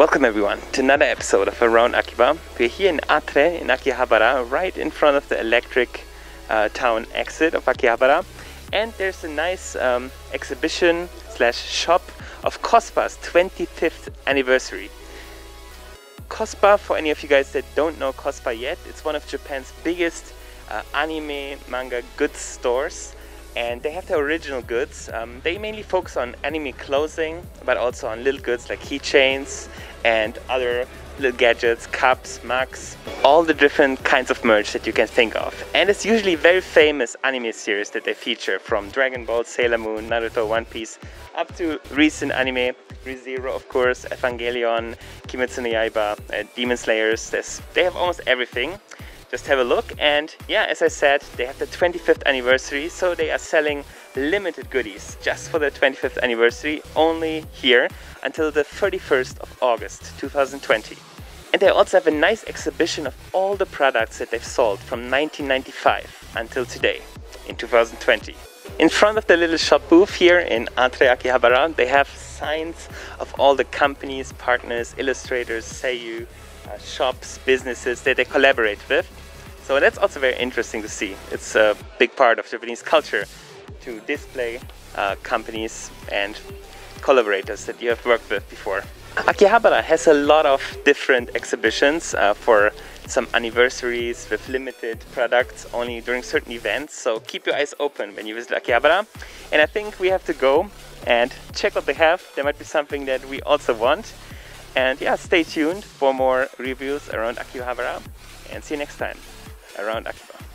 Welcome everyone to another episode of Around Akiba. We're here in Atre in Akihabara, right in front of the electric uh, town exit of Akihabara. And there's a nice um, exhibition slash shop of COSPA's 25th anniversary. COSPA, for any of you guys that don't know COSPA yet, it's one of Japan's biggest uh, anime manga goods stores and they have their original goods. Um, they mainly focus on anime clothing, but also on little goods like keychains and other little gadgets, cups, mugs, all the different kinds of merch that you can think of. And it's usually very famous anime series that they feature from Dragon Ball, Sailor Moon, Naruto, One Piece, up to recent anime, ReZero of course, Evangelion, Kimetsu no Yaiba, uh, Demon Slayers, they have almost everything just have a look and yeah as I said they have the 25th anniversary so they are selling limited goodies just for the 25th anniversary only here until the 31st of August 2020 and they also have a nice exhibition of all the products that they've sold from 1995 until today in 2020 in front of the little shop booth here in Atre Akihabara they have signs of all the companies, partners, illustrators, seiyu, uh, shops, businesses that they collaborate with so that's also very interesting to see. It's a big part of Japanese culture to display uh, companies and collaborators that you have worked with before. Akihabara has a lot of different exhibitions uh, for some anniversaries with limited products only during certain events. So keep your eyes open when you visit Akihabara. And I think we have to go and check what they have. There might be something that we also want. And yeah, stay tuned for more reviews around Akihabara and see you next time around Akiba.